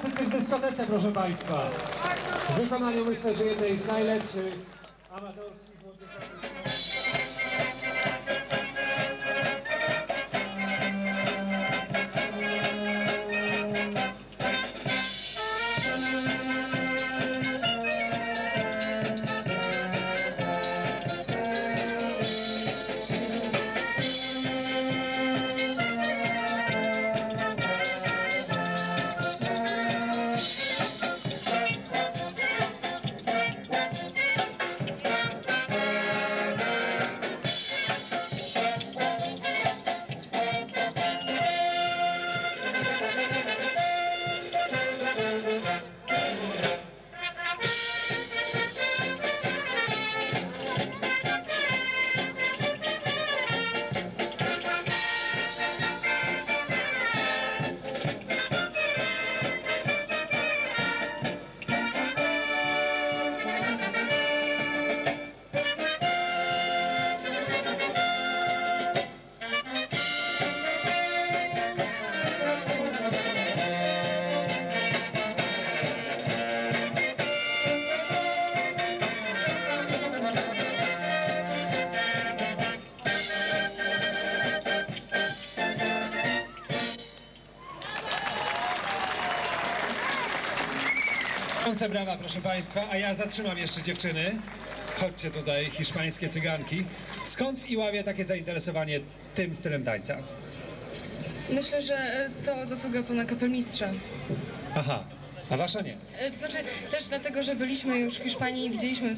klasycy w dyskotece, proszę Państwa. W wykonaniu myślę, że jednej z najlepszych amatorskich młodzieżowych. Gorące brawa, proszę Państwa, a ja zatrzymam jeszcze dziewczyny. Chodźcie tutaj, hiszpańskie cyganki. Skąd w Iławie takie zainteresowanie tym stylem tańca? Myślę, że e, to zasługa pana kapelmistrza. Aha, a wasza nie. E, To znaczy też dlatego, że byliśmy już w Hiszpanii i widzieliśmy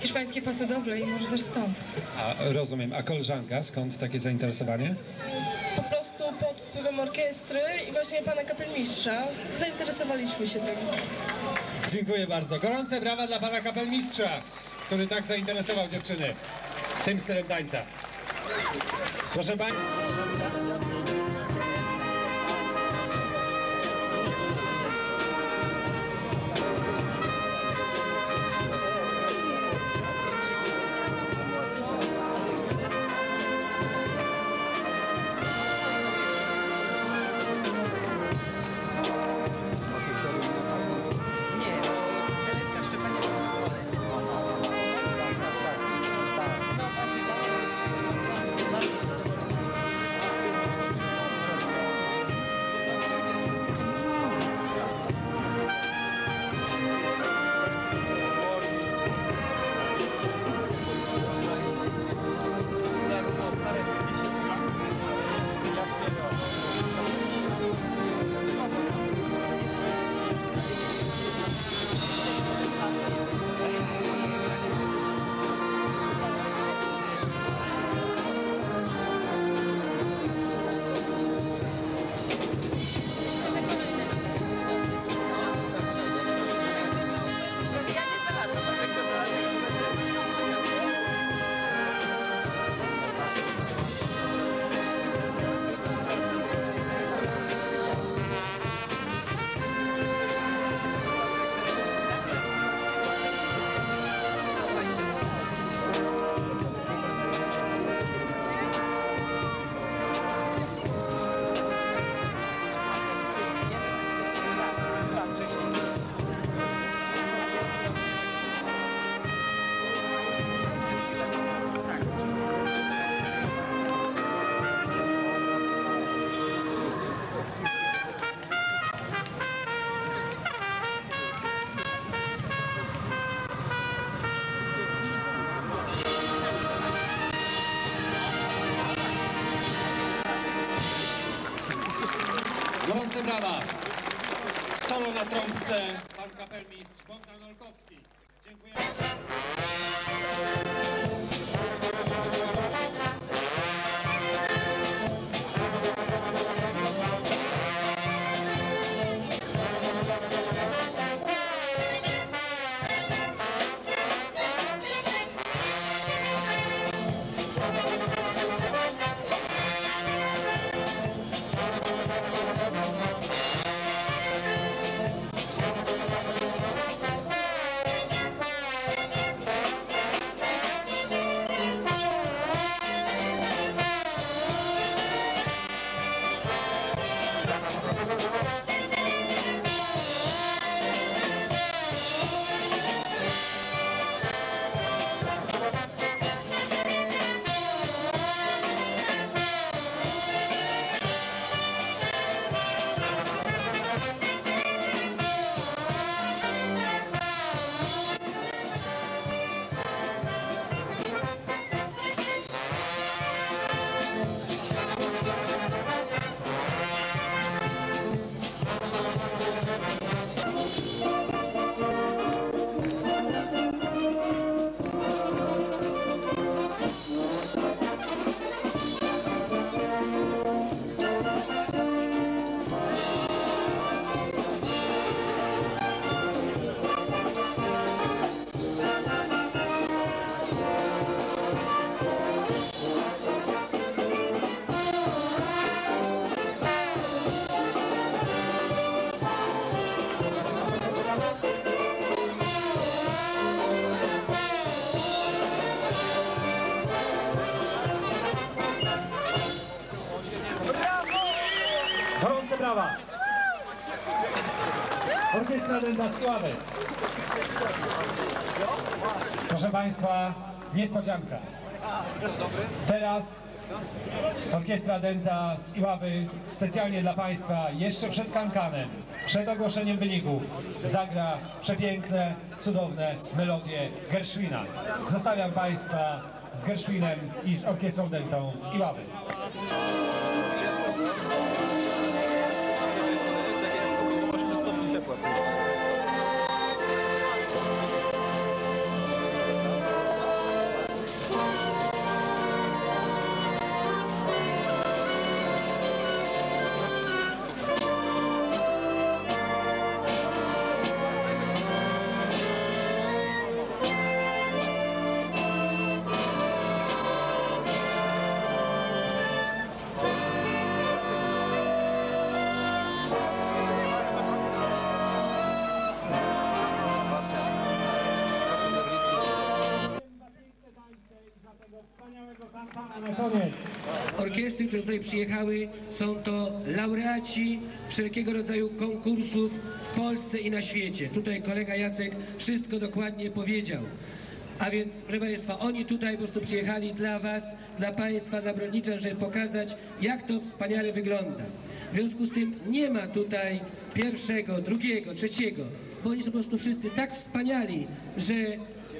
hiszpańskie pasodoble i może też stąd. A rozumiem, a koleżanka, skąd takie zainteresowanie? po prostu pod wpływem orkiestry i właśnie pana kapelmistrza zainteresowaliśmy się tym. Dziękuję bardzo. Gorące brawa dla pana kapelmistrza, który tak zainteresował dziewczyny tym stylem tańca. Proszę Państwa. Pan kapelmistrz Bogdan Olkowski. Dziękuję. Dęta z Iławy. Proszę Państwa, niespodzianka. Teraz Orkiestra Dęta z Iławy specjalnie dla Państwa, jeszcze przed kankanem, przed ogłoszeniem wyników, zagra przepiękne, cudowne melodie Gershwina. Zostawiam Państwa z Gershwinem i z Orkiestrą Dętą z Iławy. Tutaj przyjechały, są to laureaci wszelkiego rodzaju konkursów w Polsce i na świecie. Tutaj kolega Jacek wszystko dokładnie powiedział. A więc, proszę Państwa, oni tutaj po prostu przyjechali dla Was, dla Państwa, dla Brodniczan, żeby pokazać, jak to wspaniale wygląda. W związku z tym nie ma tutaj pierwszego, drugiego, trzeciego, bo oni są po prostu wszyscy tak wspaniali, że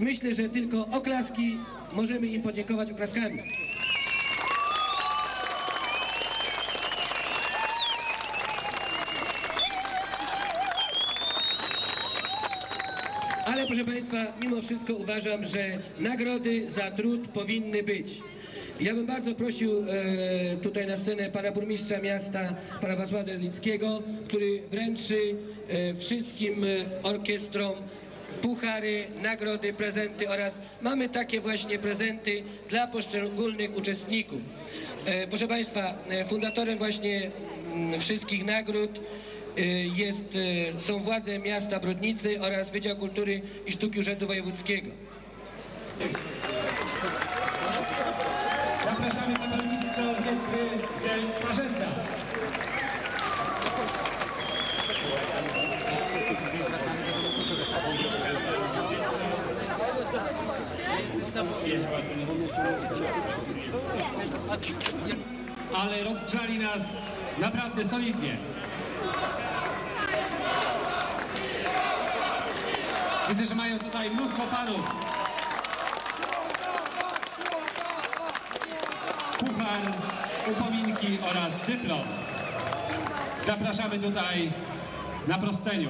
myślę, że tylko oklaski możemy im podziękować oklaskami. Ale proszę Państwa, mimo wszystko uważam, że nagrody za trud powinny być. Ja bym bardzo prosił e, tutaj na scenę pana burmistrza miasta, pana Wacława Derlickiego, który wręczy e, wszystkim e, orkiestrom puchary, nagrody, prezenty oraz mamy takie właśnie prezenty dla poszczególnych uczestników. E, proszę Państwa, e, fundatorem właśnie mm, wszystkich nagród jest, e, są władze miasta Brodnicy oraz Wydział Kultury i Sztuki Urzędu Wojewódzkiego. Zapraszamy kameramistrza orkiestry ze Smarzędza. Ale rozgrzali nas naprawdę solidnie. Widzę, że mają tutaj mnóstwo fanów. puchar, upominki oraz dyplom. Zapraszamy tutaj na prosteniu.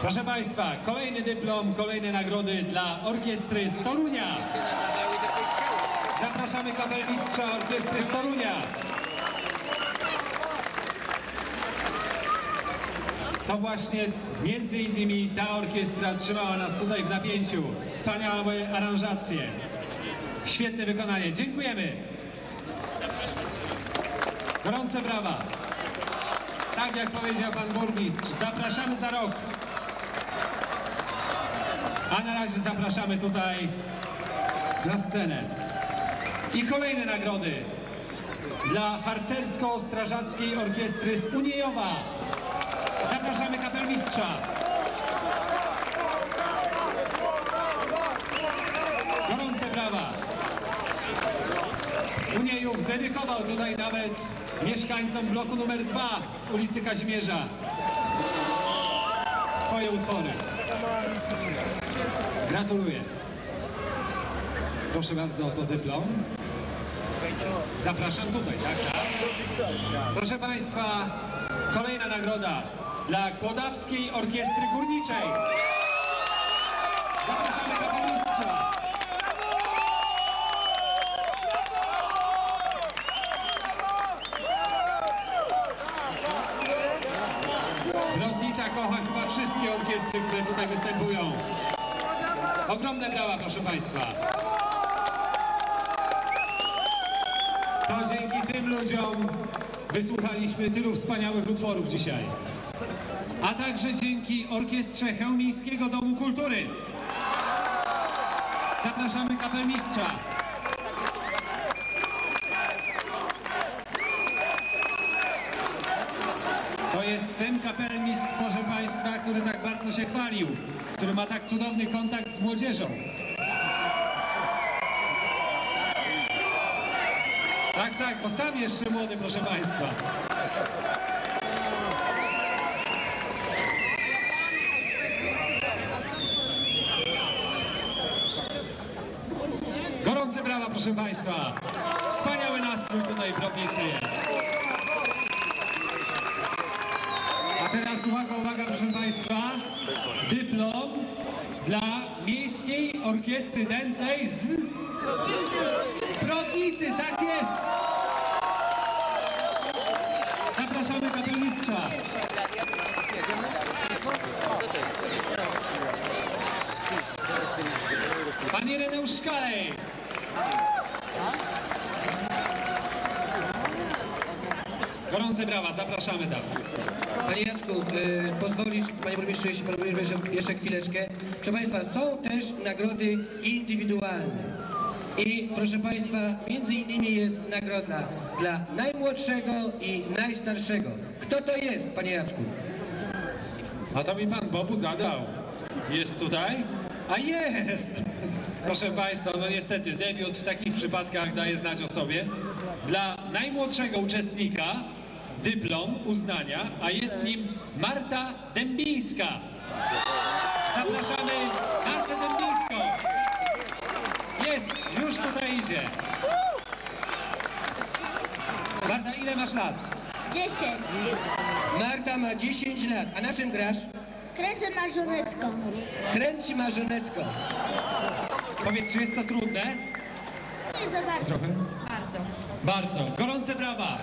Proszę Państwa, kolejny dyplom, kolejne nagrody dla orkiestry z Torunia. Zapraszamy kapelmistrza orkiestry z To właśnie między innymi ta orkiestra trzymała nas tutaj w napięciu. Wspaniałe aranżacje. Świetne wykonanie. Dziękujemy. Gorące brawa. Tak jak powiedział pan burmistrz, zapraszamy za rok. A na razie zapraszamy tutaj na scenę. I kolejne nagrody dla harcersko-strażackiej orkiestry z Uniejowa. Zapraszamy kapelmistrza. Gorące brawa. Uniejów dedykował tutaj nawet mieszkańcom bloku numer 2 z ulicy Kazimierza swoje utwory. Gratuluję. Proszę bardzo, oto dyplom. Zapraszam tutaj, tak. Proszę Państwa, kolejna nagroda dla Kłodawskiej Orkiestry Górniczej. Zapraszamy kapelmistrza. Brodnica kocha chyba wszystkie orkiestry, które tutaj występują. Ogromne brawa, proszę Państwa. To dzięki tym ludziom wysłuchaliśmy tylu wspaniałych utworów dzisiaj. Także dzięki Orkiestrze Chełmińskiego Domu Kultury. Zapraszamy kapelmistrza. To jest ten kapelmistrz, proszę Państwa, który tak bardzo się chwalił, który ma tak cudowny kontakt z młodzieżą. Tak, tak, bo sam jeszcze młody, proszę Państwa. Gorące brawa, proszę Państwa. Wspaniały nastrój tutaj w Brodnicy jest. A teraz uwaga, uwaga, proszę Państwa. Dyplom dla Miejskiej Orkiestry Dętej z... Z Brodnicy, tak jest. Zapraszamy kapelmistrza. Pan Ireneusz Szkalej. Gorące brawa, zapraszamy tam. Panie Jacku, e, pozwolisz, panie burmistrzu, jeśli pan burmistrz jeszcze, jeszcze chwileczkę. Proszę państwa, są też nagrody indywidualne. I proszę państwa, między innymi jest nagroda dla najmłodszego i najstarszego. Kto to jest, panie Jacku? A to mi pan Bobu zadał. Jest tutaj? A jest! Proszę Państwa, no niestety debiut w takich przypadkach daje znać o sobie. Dla najmłodszego uczestnika dyplom uznania, a jest nim Marta Dębińska. Zapraszamy Martę Dębińską. Jest, już tutaj idzie. Marta, ile masz lat? 10. Marta ma 10 lat. A na czym grasz? Kręcę marzonetką. Kręci marzonetką. Powiedz, czy jest to trudne? Nie za bardzo. Bardzo. Bardzo. Gorące brawa.